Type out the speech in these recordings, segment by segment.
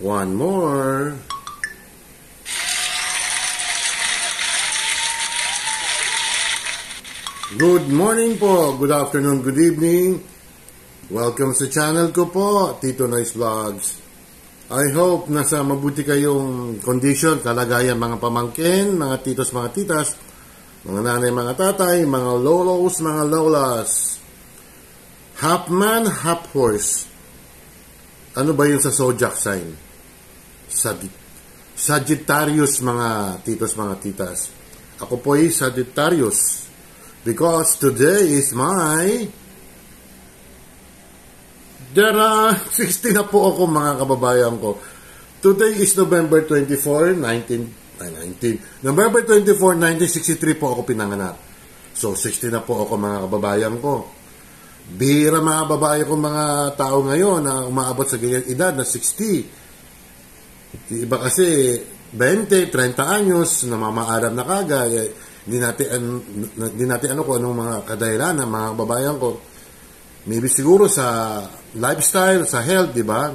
One more. Good morning po, good afternoon, good evening. Welcome sa channel ko po, Tito Nice Vlogs. I hope nasa mabuti kayong condition, kalagayan mga pamangkin, mga titos, mga titas, mga nanay, mga tatay, mga lolos, mga lolas. Half man, half horse. Ano ba yun sa zodiac sign? Sag- Sagittarius mga titos, mga titas. Ako po ay Sagittarius. Because today is my... Dara, 60 na po ako mga kababayan ko. Today is November 24, 19... Ay, 19. November 24, 1963 po ako pinanganak. So, 60 na po ako mga kababayan ko. Bira mga babae ko mga tao ngayon na umaabot sa ganyan edad na 60. Iba kasi 20, 30 anyos, namamaaram na kagad. Eh, hindi natin, an, hindi natin ano kung anong mga kadahilan ng mga babayan ko. Maybe siguro sa lifestyle, sa health, di ba?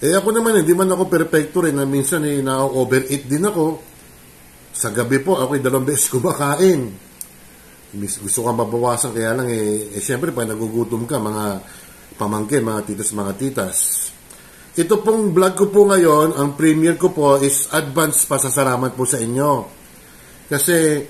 Eh ako naman, hindi man ako perfecto rin na minsan eh, na-overeat din ako. Sa gabi po, ako dalawang beses kumakain. Gusto kang mabawasan, kaya lang eh, eh syempre pag nagugutom ka, mga pamangkin, mga titas, mga titas. Ito pong vlog ko po ngayon, ang premiere ko po is advance pasasalamat po sa inyo. Kasi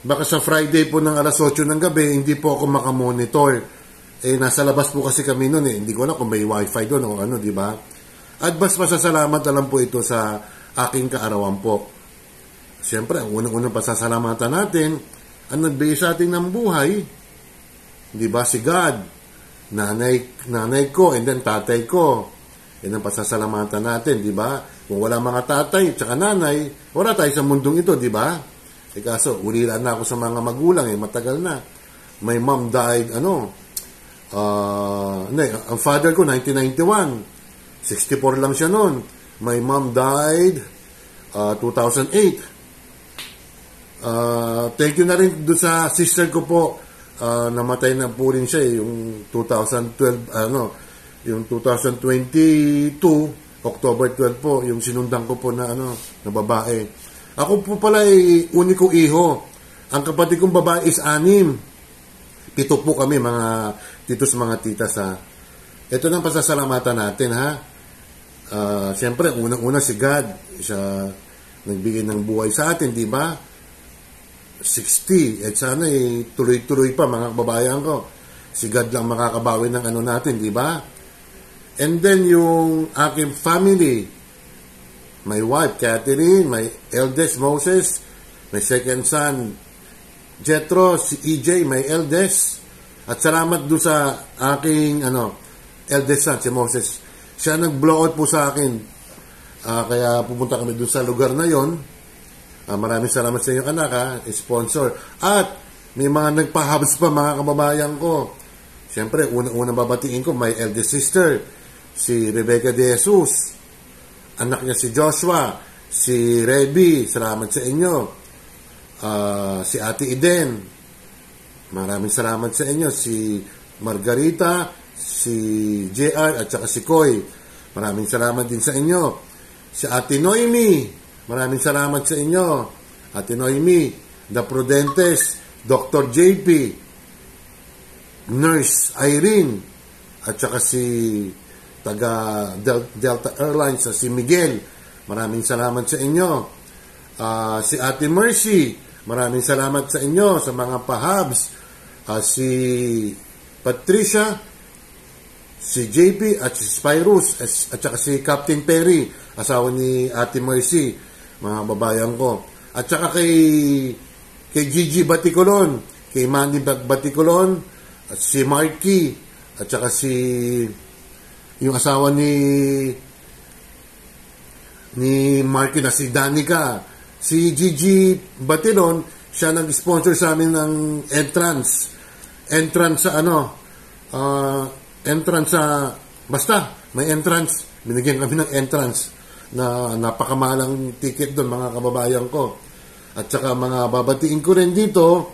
baka sa Friday po ng alas 8 ng gabi, hindi po ako makamonitor. Eh, nasa labas po kasi kami noon eh. Hindi ko alam kung may wifi doon o ano, di ba? Advance pasasalamat na lang po ito sa aking kaarawan po. Siyempre, ang unang-unang pasasalamatan natin, ang nagbigay sa atin ng buhay, di ba, si God, nanay, nanay ko, and then tatay ko. Yan ang pasasalamatan natin, di ba? Kung wala mga tatay, tsaka nanay, wala tayo sa mundong ito, di ba? Eh kaso, ulila na ako sa mga magulang eh, matagal na. My mom died, ano, uh, hindi, ang father ko, 1991. 64 lang siya noon. My mom died uh, 2008. Uh, thank you na rin doon sa sister ko po. Uh, namatay na po rin siya eh, yung 2012, ano, yung 2022, October 12 po, yung sinundan ko po na, ano, na babae. Ako po pala ay uniko iho. Ang kapatid kong babae is anim. Pito po kami, mga titos, mga titas, ha. Ito nang pasasalamatan natin, ha. Uh, Siyempre, unang-una si God. Siya nagbigay ng buhay sa atin, di ba? 60. At sana eh, tuloy-tuloy pa, mga kababayan ko. Si God lang makakabawi ng ano natin, di ba? And then yung aking family, my wife, Catherine, my eldest, Moses, my second son, Jethro, si EJ, my eldest, at salamat do sa aking ano, eldest son, si Moses. Siya nag-blow out po sa akin. Uh, kaya pupunta kami doon sa lugar na yon. Uh, maraming salamat sa inyong anak, ha, sponsor. At may mga nagpahabs pa mga kababayan ko. Siyempre, unang-unang babatiin ko, my eldest sister, si Rebecca De Jesus. Anak niya si Joshua, si Reby, salamat sa inyo. Uh, si Ate Eden, maraming salamat sa inyo. Si Margarita, si JR, at saka si Koy. Maraming salamat din sa inyo. Si Ate Noemi, maraming salamat sa inyo. Ate Noemi, The Prudentes, Dr. JP, Nurse Irene, at saka si taga Delta Airlines, si Miguel. Maraming salamat sa inyo. Uh, si Ate Mercy, maraming salamat sa inyo sa mga pahabs. Uh, si Patricia, si JP at si Spyrus at, at saka si Captain Perry, asawa ni Ate Mercy, mga babayan ko. At saka kay kay Gigi Baticolon, kay Manny Baticolon, at si Marky, at saka si yung asawa ni ni Marky na si Danica, si Gigi Batilon, siya nag-sponsor sa amin ng entrance. Entrance sa ano, uh, entrance sa, basta, may entrance. Binigyan kami ng entrance na napakamalang ticket doon, mga kababayan ko. At saka mga babatiin ko rin dito,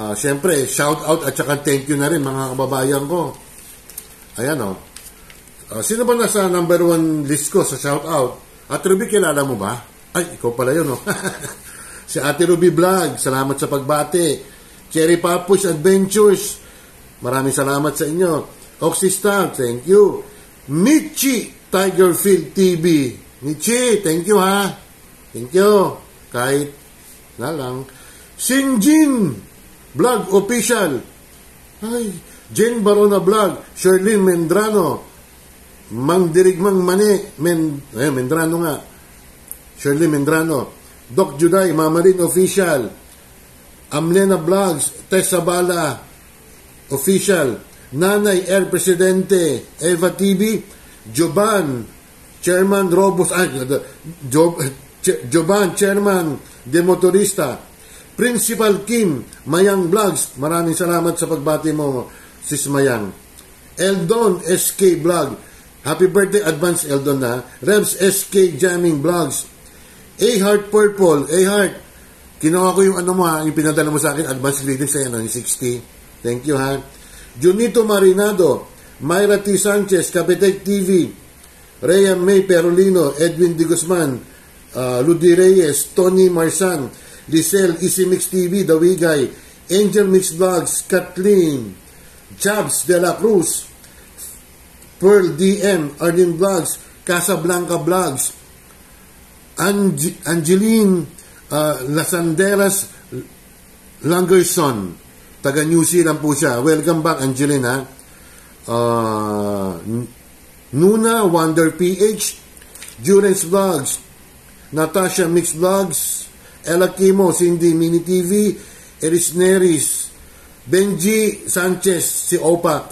uh, syempre, shout out at saka thank you na rin, mga kababayan ko. Ayan o. Oh Ah, sino ba nasa number one list ko sa shoutout? Ate Ruby, kilala mo ba? Ay, ikaw pala yun, no? si Ate Ruby Vlog, salamat sa pagbate. Cherry Papush Adventures, maraming salamat sa inyo. Oxystar, thank you. Michi Tigerfield TV. Michi, thank you ha. Thank you. Kahit na lang. Sinjin Vlog Official. Ay, Jen Barona Vlog. Sherlyn Mendrano. Mang Dirigmang Mane. Men, eh, Mendrano nga. Shirley Mendrano. Doc Juday, Mamarin Official. Amlena Vlogs, Tessa Bala Official. Nanay Air Presidente, Eva TV. Joban, Chairman Robos, ah, Job, Joban, Chairman de Motorista. Principal Kim, Mayang Vlogs, maraming salamat sa pagbati mo, sis Mayang. Eldon SK Vlog, happy birthday advance Eldon na. Revs SK Jamming Vlogs. A-Heart Purple, A-Heart, kinuha ko yung ano mo ha, yung pinadala mo sa akin, advance greetings sa yan, 60. Thank you ha. Junito Marinado, Myra T. Sanchez, Capitek TV, Rhea May Perolino, Edwin Di Guzman, uh, Ludi Reyes, Tony Marsan, Lisel, Easy Mix TV, Dawigay, Angel Mix Vlogs, Kathleen, Jabs De La Cruz, Pearl DM, Arlene Vlogs, Casablanca Vlogs, Ange- Angeline uh, Lasanderas Langerson, taga New Zealand po siya. Welcome back, Angeline, ha? Uh, Nuna Wonder PH, Durance Vlogs, Natasha Mix Vlogs, Ella Kimo, Cindy Mini TV, Eris Neris, Benji Sanchez, si Opa,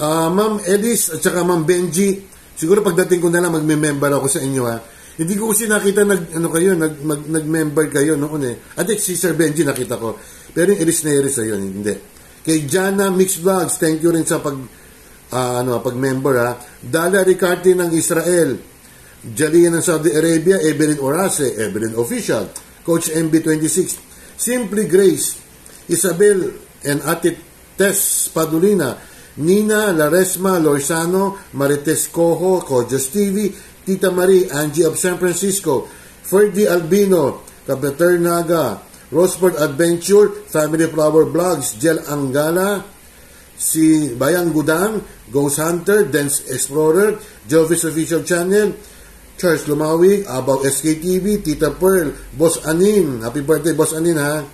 uh, Ma'am Edis at saka Ma'am Benji. Siguro pagdating ko na lang magme-member ako sa inyo ha. Hindi ko kasi nakita nag ano kayo, nag mag, nag-member kayo noon eh. At si Sir Benji nakita ko. Pero yung Eris Neris ayun, hindi. Kay Jana Mix Vlogs, thank you rin sa pag uh, ano, pag-member ha. Dala Ricarte ng Israel. Jalian ng Saudi Arabia, Evelyn Orase, Evelyn Official, Coach MB26, Simply Grace, Isabel and Ate Tess Padulina, Nina Laresma Lorsano, Marites Cojo, Kojos TV, Tita Marie, Angie of San Francisco, Ferdy Albino, Kabeter Naga, Roseford Adventure, Family Flower Vlogs, Jel Angala, si Bayang Gudang, Ghost Hunter, Dance Explorer, Jovis Official Channel, Charles Lumawi, Abaw SKTV, Tita Pearl, Boss Anin, happy birthday Boss Anin ha.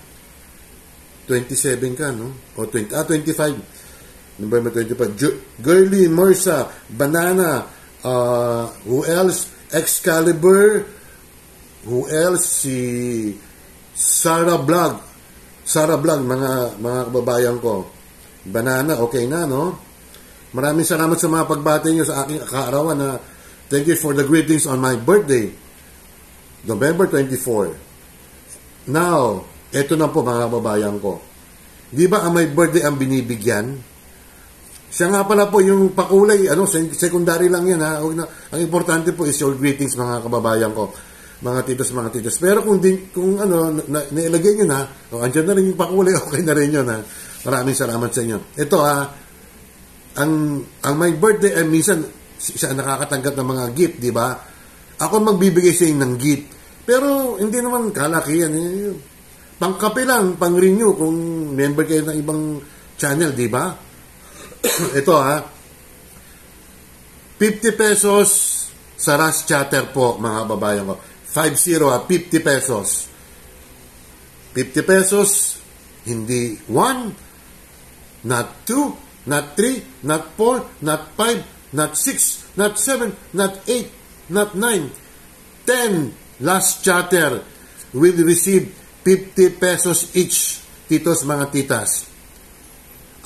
27 ka no? O 20, ah 25. November 25. Ju- Girly, Mersa, Banana, uh, who else? Excalibur, who else? Si Sarah Vlog. Sarah Vlog, mga, mga kababayan ko. Banana, okay na, no? Maraming salamat sa mga pagbati nyo sa aking kaarawan na thank you for the greetings on my birthday, November 24. Now, eto na po mga kababayan ko. Di ba ang my birthday ang binibigyan? Siya nga pala po yung pakulay, ano, secondary lang yan ha. Ang importante po is your greetings mga kababayan ko. Mga titos, mga titos. Pero kung, din, kung ano, na, nailagay nyo na, o andyan na rin yung pakulay, okay na rin yun ha. Maraming salamat sa inyo. Ito ha, ang, ang my birthday ay minsan siya nakakatanggap ng mga gift, di ba? Ako magbibigay sa inyo ng gift. Pero hindi naman kalakihan. Eh. Pangkape lang, pang-renew kung member kayo ng ibang channel, di ba? Ito ha, 50 pesos sa Rush Chatter po, mga babayan ko. 5-0 ha, 50 pesos. 50 pesos, hindi 1, not 2, not 3, not 4, not 5, not 6, not 7, not 8, not 9, 10 last chatter will receive 50 pesos each, titos mga titas.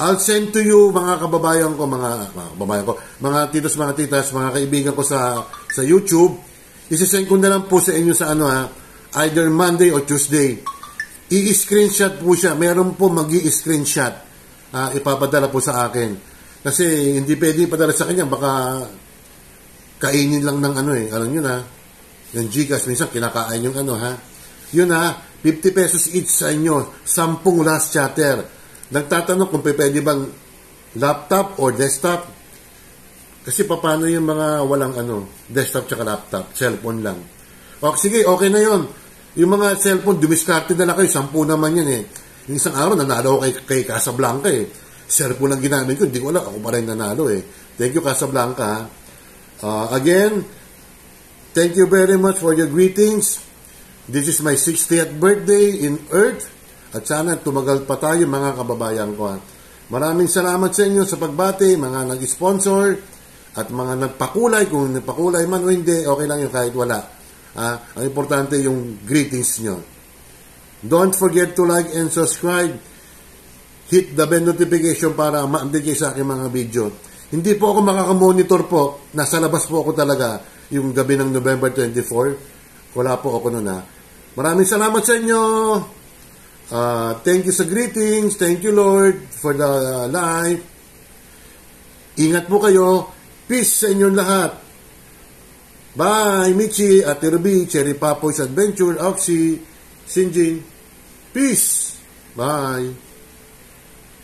I'll send to you mga kababayan ko, mga, kababayan ko, mga titos, mga titas, mga kaibigan ko sa sa YouTube. Isisend ko na lang po sa inyo sa ano ha, either Monday or Tuesday. I-screenshot po siya. Meron po mag screenshot uh, ipapadala po sa akin. Kasi hindi pwede ipadala sa kanya, baka kainin lang ng ano eh. Alam nyo na, yung Gcash, minsan kinakain yung ano ha. Yun ha, 50 pesos each sa inyo, 10 last chatter. Nagtatanong kung pwede bang laptop or desktop. Kasi paano yung mga walang ano, desktop tsaka laptop, cellphone lang. O sige, okay na yon. Yung mga cellphone, dumiskarte na lang kayo, sampu naman yan eh. Yung isang araw, nanalo ako kay, kay Casablanca eh. Cellphone lang ginamit ko, hindi ko alam, ako pa rin nanalo eh. Thank you Casablanca. Uh, again, thank you very much for your greetings. This is my 60th birthday in Earth. At sana tumagal pa tayo mga kababayan ko. Maraming salamat sa inyo sa pagbati, mga nag-sponsor at mga nagpakulay. Kung nagpakulay man o hindi, okay lang yung kahit wala. Ah, ang importante yung greetings nyo. Don't forget to like and subscribe. Hit the bell notification para ma-update kayo sa aking mga video. Hindi po ako makakamonitor po. Nasa labas po ako talaga yung gabi ng November 24. Wala po ako noon ha. Maraming salamat sa inyo. Uh, thank you sa greetings. Thank you, Lord, for the uh, life. Ingat po kayo. Peace sa inyong lahat. Bye, Michi, Ate Ruby, Cherry Papoy's Adventure, Oxy, Sinjin. Peace. Bye.